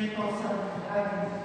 people selling